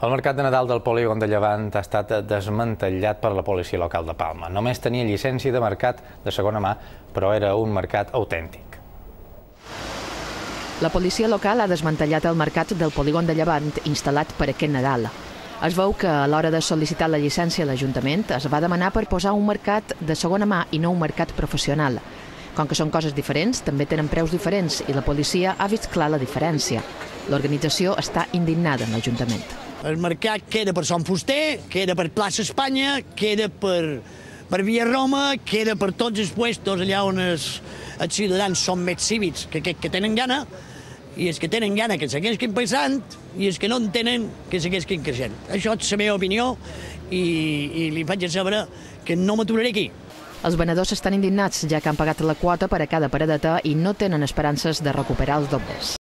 El mercat de Nadal del polígon de Llevant ha estat desmantellat per la policia local de Palma. Només tenia llicència de mercat de segona mà, però era un mercat autèntic. La policia local ha desmantellat el mercat del polígon de Llevant instal·lat per aquest Nadal. Es veu que a l'hora de sol·licitar la llicència a l'Ajuntament es va demanar per posar un mercat de segona mà i no un mercat professional. Com que són coses diferents, també tenen preus diferents i la policia ha vist clar la diferència. L'organització està indignada en l'Ajuntament. El mercat queda per Sant Fuster, queda per plaça Espanya, queda per, per Via Roma, queda per tots els puestos allà on els, els ciutadans són més cívics que, que, que tenen gana, i els que tenen gana que segueixin passant i els que no en tenen que segueixin creixent. Això és la meva opinió i, i li faig saber que no m'aturaré aquí. Els venedors estan indignats, ja que han pagat la quota per a cada paradeta i no tenen esperances de recuperar els dobles.